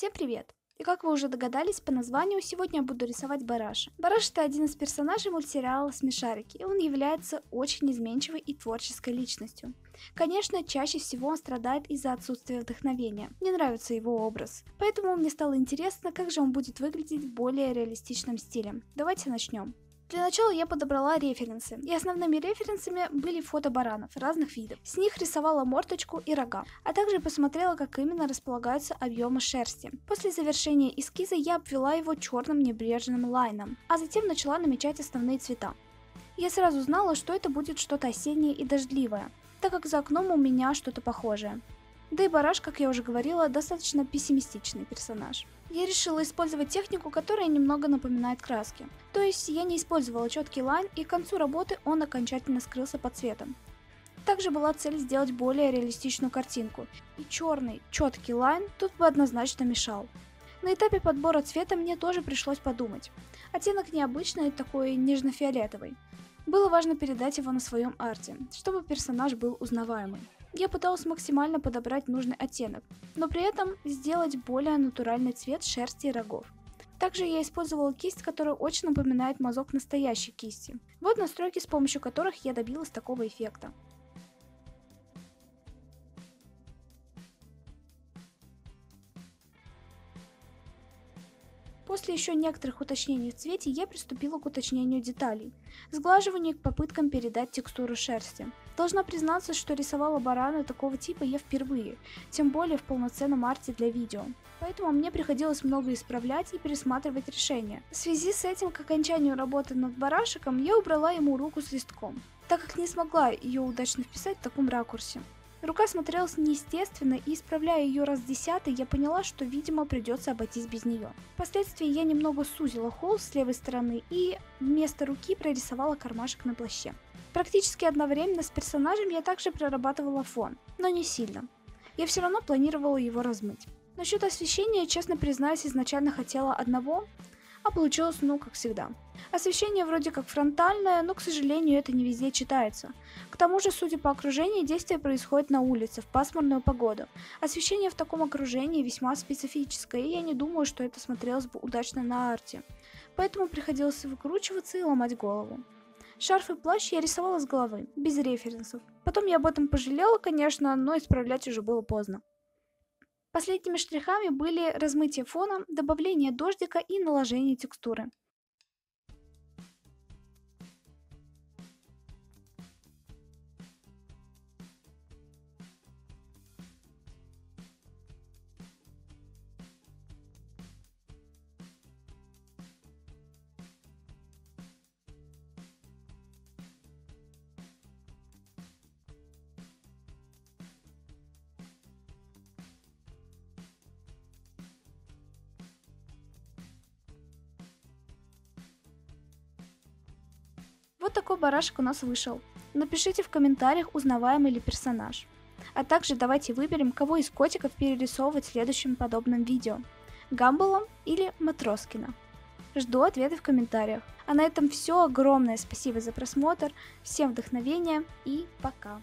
Всем привет! И как вы уже догадались по названию, сегодня я буду рисовать Бараша. Бараш это один из персонажей мультсериала «Смешарики», и он является очень изменчивой и творческой личностью. Конечно, чаще всего он страдает из-за отсутствия вдохновения. Мне нравится его образ. Поэтому мне стало интересно, как же он будет выглядеть в более реалистичном стиле. Давайте начнем. Для начала я подобрала референсы, и основными референсами были фото баранов разных видов. С них рисовала мордочку и рога, а также посмотрела, как именно располагаются объемы шерсти. После завершения эскиза я обвела его черным небрежным лайном, а затем начала намечать основные цвета. Я сразу знала, что это будет что-то осеннее и дождливое, так как за окном у меня что-то похожее. Да и Бараш, как я уже говорила, достаточно пессимистичный персонаж. Я решила использовать технику, которая немного напоминает краски. То есть я не использовала четкий line и к концу работы он окончательно скрылся под цветом. Также была цель сделать более реалистичную картинку, и черный, четкий line тут бы однозначно мешал. На этапе подбора цвета мне тоже пришлось подумать. Оттенок необычный, такой нежно-фиолетовый. Было важно передать его на своем арте, чтобы персонаж был узнаваемый. Я пыталась максимально подобрать нужный оттенок, но при этом сделать более натуральный цвет шерсти и рогов. Также я использовала кисть, которая очень напоминает мазок настоящей кисти. Вот настройки, с помощью которых я добилась такого эффекта. После еще некоторых уточнений в цвете я приступила к уточнению деталей, сглаживанию и к попыткам передать текстуру шерсти. Должна признаться, что рисовала барана такого типа я впервые, тем более в полноценном арте для видео. Поэтому мне приходилось много исправлять и пересматривать решения. В связи с этим к окончанию работы над барашиком я убрала ему руку с листком, так как не смогла ее удачно вписать в таком ракурсе. Рука смотрелась неестественно, и исправляя ее раз десятый, я поняла, что, видимо, придется обойтись без нее. Впоследствии я немного сузила холст с левой стороны и вместо руки прорисовала кармашек на плаще. Практически одновременно с персонажем я также прорабатывала фон, но не сильно. Я все равно планировала его размыть. Насчет освещения, честно признаюсь, изначально хотела одного, а получилось, ну, как всегда. Освещение вроде как фронтальное, но, к сожалению, это не везде читается. К тому же, судя по окружению, действие происходит на улице, в пасмурную погоду. Освещение в таком окружении весьма специфическое, и я не думаю, что это смотрелось бы удачно на арте. Поэтому приходилось выкручиваться и ломать голову. Шарф и плащ я рисовала с головы, без референсов. Потом я об этом пожалела, конечно, но исправлять уже было поздно. Последними штрихами были размытие фона, добавление дождика и наложение текстуры. Вот такой барашек у нас вышел. Напишите в комментариях, узнаваемый ли персонаж. А также давайте выберем, кого из котиков перерисовывать в следующем подобном видео. Гамбола или Матроскина. Жду ответы в комментариях. А на этом все. Огромное спасибо за просмотр. Всем вдохновения и пока.